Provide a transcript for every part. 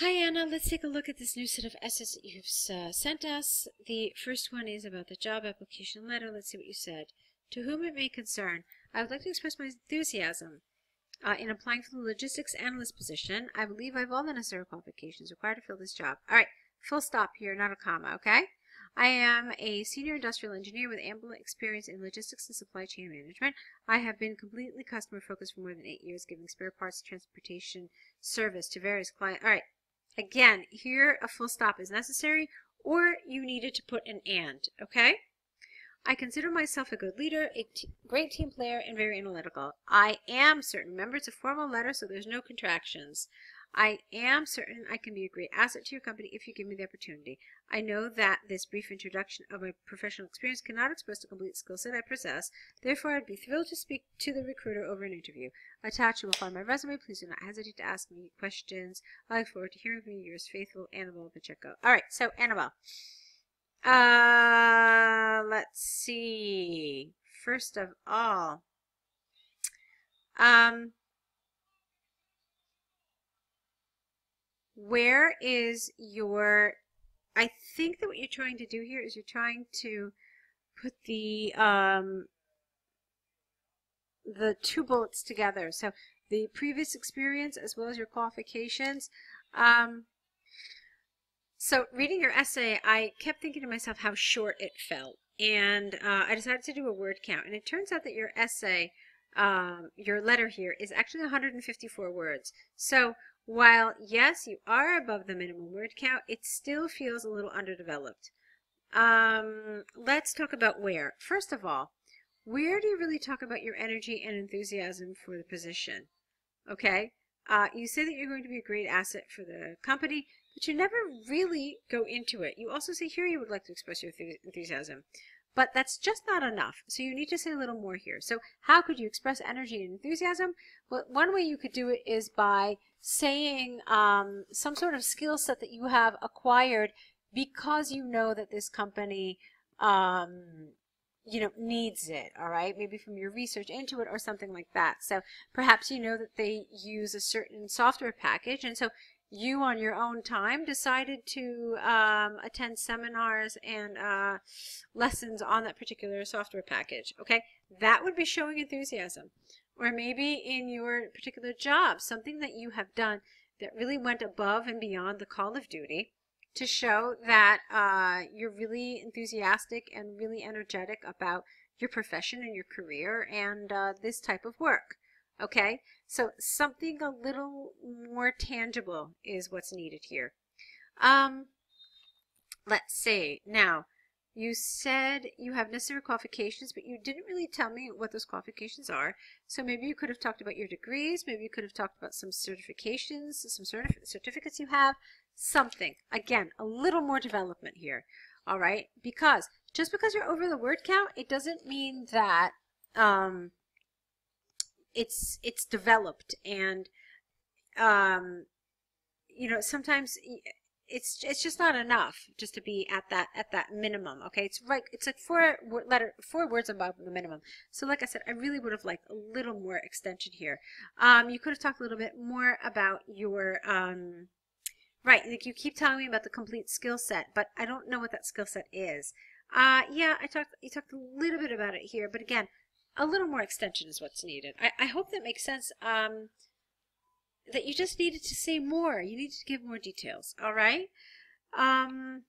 Hi Anna, let's take a look at this new set of essays that you've uh, sent us. The first one is about the job application letter. Let's see what you said. To whom it may concern, I would like to express my enthusiasm uh, in applying for the logistics analyst position. I believe I have all the necessary qualifications required to fill this job. All right, full stop here, not a comma, okay? I am a senior industrial engineer with ample experience in logistics and supply chain management. I have been completely customer focused for more than eight years, giving spare parts transportation service to various clients. All right, Again, here a full stop is necessary, or you needed to put an and, okay? I consider myself a good leader, a great team player, and very analytical. I am certain. Remember, it's a formal letter, so there's no contractions. I am certain I can be a great asset to your company if you give me the opportunity. I know that this brief introduction of my professional experience cannot express the complete skill set I possess. Therefore, I'd be thrilled to speak to the recruiter over an interview. Attached, you will find my resume. Please do not hesitate to ask me questions. I look forward to hearing from you. Yours faithful, Anabel Pacheco. All right, so Anabel. Uh, let's see. First of all, um, where is your I think that what you're trying to do here is you're trying to put the um, the two bullets together. So the previous experience as well as your qualifications. Um, so reading your essay, I kept thinking to myself how short it felt. And uh, I decided to do a word count. And it turns out that your essay, um, your letter here, is actually 154 words. So while, yes, you are above the minimum word count, it still feels a little underdeveloped. Um, let's talk about where. First of all, where do you really talk about your energy and enthusiasm for the position? Okay, uh, you say that you're going to be a great asset for the company, but you never really go into it. You also say here you would like to express your enthusiasm. But that's just not enough. So you need to say a little more here. So how could you express energy and enthusiasm? Well, one way you could do it is by saying um, some sort of skill set that you have acquired because you know that this company um, you know needs it all right maybe from your research into it or something like that so perhaps you know that they use a certain software package and so you on your own time decided to um, attend seminars and uh, lessons on that particular software package okay? That would be showing enthusiasm. Or maybe in your particular job something that you have done that really went above and beyond the call of duty to show that uh, you're really enthusiastic and really energetic about your profession and your career and uh, this type of work Okay, so something a little more tangible is what's needed here. Um, let's see. Now, you said you have necessary qualifications, but you didn't really tell me what those qualifications are. So maybe you could have talked about your degrees. Maybe you could have talked about some certifications, some certif certificates you have, something. Again, a little more development here. All right, because just because you're over the word count, it doesn't mean that um, it's it's developed and um, you know sometimes it's it's just not enough just to be at that at that minimum okay? It's right it's like four letter four words above the minimum. So like i said i really would have liked a little more extension here. Um, you could have talked a little bit more about your um, right like you keep telling me about the complete skill set but i don't know what that skill set is. Uh, yeah i talked you talked a little bit about it here but again a little more extension is what's needed. I, I hope that makes sense. Um, that you just needed to say more. You needed to give more details. All right. Um,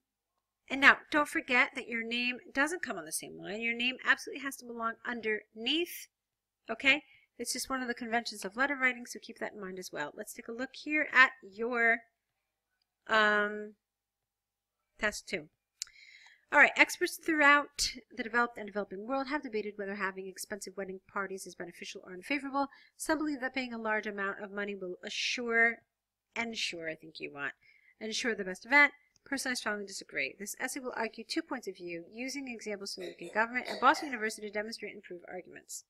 and now, don't forget that your name doesn't come on the same line. Your name absolutely has to belong underneath. Okay. It's just one of the conventions of letter writing, so keep that in mind as well. Let's take a look here at your um, test two. All right, experts throughout the developed and developing world have debated whether having expensive wedding parties is beneficial or unfavorable. Some believe that paying a large amount of money will assure, ensure, I think you want, ensure the best event. Personally, I strongly disagree. This essay will argue two points of view, using examples from the UK government and Boston University to demonstrate and prove arguments.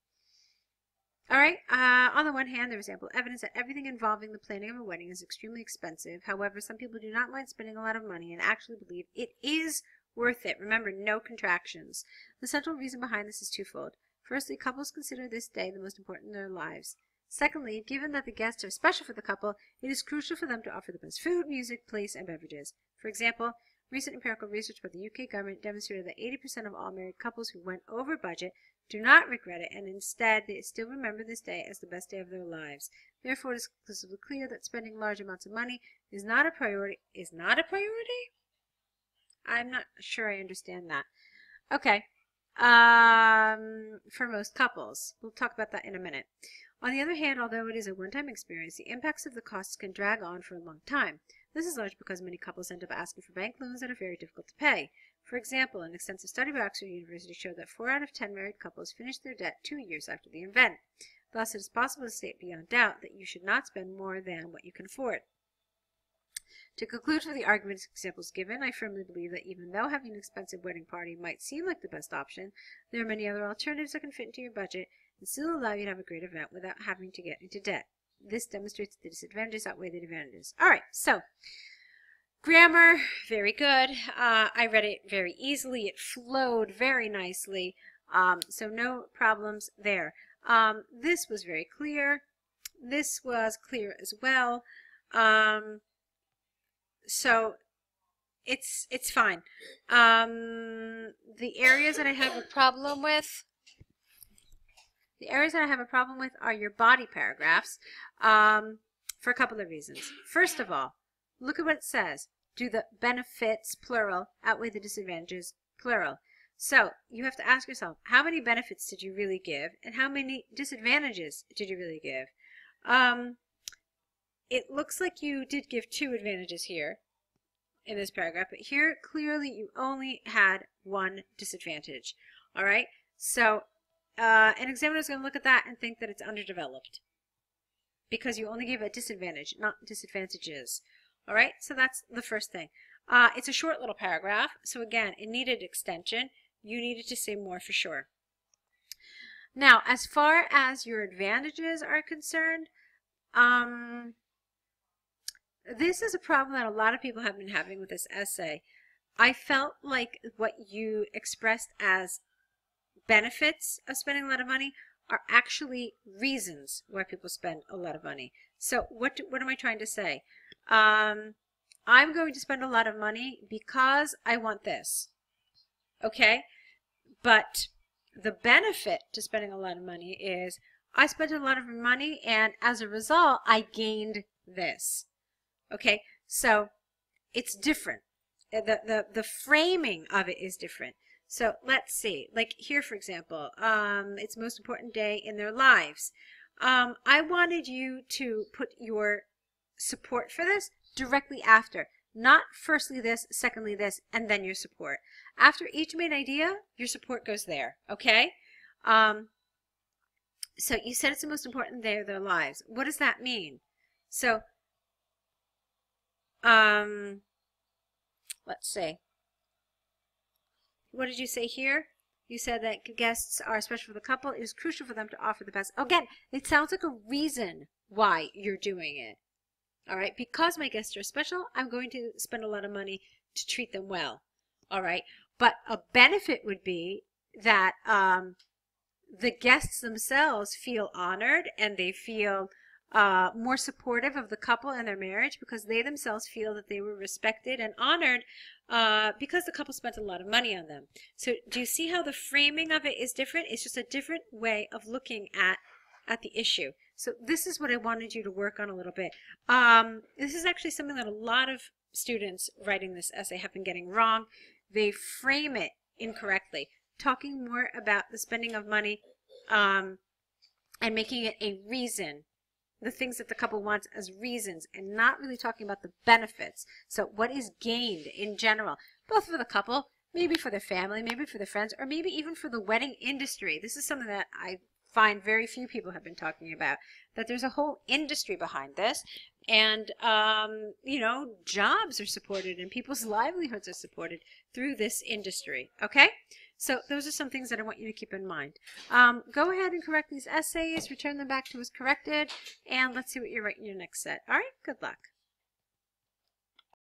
All right, uh, on the one hand, there is ample evidence that everything involving the planning of a wedding is extremely expensive. However, some people do not mind spending a lot of money and actually believe it is Worth it. Remember, no contractions. The central reason behind this is twofold. Firstly, couples consider this day the most important in their lives. Secondly, given that the guests are special for the couple, it is crucial for them to offer the best food, music, place, and beverages. For example, recent empirical research by the UK government demonstrated that 80% of all married couples who went over budget do not regret it, and instead they still remember this day as the best day of their lives. Therefore, it is exclusively clear that spending large amounts of money is not a priority. Is not a priority? I'm not sure I understand that. Okay. Um, for most couples. We'll talk about that in a minute. On the other hand, although it is a one-time experience, the impacts of the costs can drag on for a long time. This is largely because many couples end up asking for bank loans that are very difficult to pay. For example, an extensive study by Oxford University showed that 4 out of 10 married couples finished their debt two years after the event. Thus, it is possible to state beyond doubt that you should not spend more than what you can afford. To conclude from the arguments and examples given, I firmly believe that even though having an expensive wedding party might seem like the best option, there are many other alternatives that can fit into your budget and still allow you to have a great event without having to get into debt. This demonstrates the disadvantages outweigh the advantages. All right, so Grammar, very good. Uh, I read it very easily. It flowed very nicely. Um, so no problems there. Um, this was very clear. This was clear as well. Um, so it's it's fine. Um, the areas that I have a problem with, the areas that I have a problem with are your body paragraphs um, for a couple of reasons. First of all, Look at what it says. Do the benefits, plural, outweigh the disadvantages, plural? So you have to ask yourself, how many benefits did you really give, and how many disadvantages did you really give? Um, it looks like you did give two advantages here in this paragraph, but here clearly you only had one disadvantage. All right, so uh, an examiner is going to look at that and think that it's underdeveloped because you only gave a disadvantage, not disadvantages. All right, so that's the first thing. Uh, it's a short little paragraph, so again, it needed extension. You needed to say more for sure. Now, as far as your advantages are concerned, um, this is a problem that a lot of people have been having with this essay. I felt like what you expressed as benefits of spending a lot of money are actually reasons why people spend a lot of money. So what, do, what am I trying to say? Um, I'm going to spend a lot of money because I want this. Okay? But the benefit to spending a lot of money is I spent a lot of money and as a result, I gained this. Okay? So it's different. Uh, the, the, the framing of it is different. So let's see, like here, for example, um, it's most important day in their lives. Um, I wanted you to put your support for this directly after. Not firstly this, secondly this, and then your support. After each main idea, your support goes there, okay? Um, so you said it's the most important day of their lives. What does that mean? So, um, let's see. What did you say here? You said that guests are special for the couple. It is crucial for them to offer the best. Again, it sounds like a reason why you're doing it. All right, because my guests are special, I'm going to spend a lot of money to treat them well. All right, but a benefit would be that um, the guests themselves feel honored and they feel uh, more supportive of the couple and their marriage because they themselves feel that they were respected and honored uh, because the couple spent a lot of money on them. So do you see how the framing of it is different? It's just a different way of looking at at the issue. So this is what I wanted you to work on a little bit. Um, this is actually something that a lot of students writing this essay have been getting wrong. They frame it incorrectly, talking more about the spending of money um, and making it a reason, the things that the couple wants as reasons, and not really talking about the benefits. So what is gained in general, both for the couple, maybe for their family, maybe for their friends, or maybe even for the wedding industry. This is something that I find very few people have been talking about that there's a whole industry behind this and um, you know jobs are supported and people's livelihoods are supported through this industry okay so those are some things that I want you to keep in mind. Um, go ahead and correct these essays return them back to us corrected and let's see what you write in your next set. All right good luck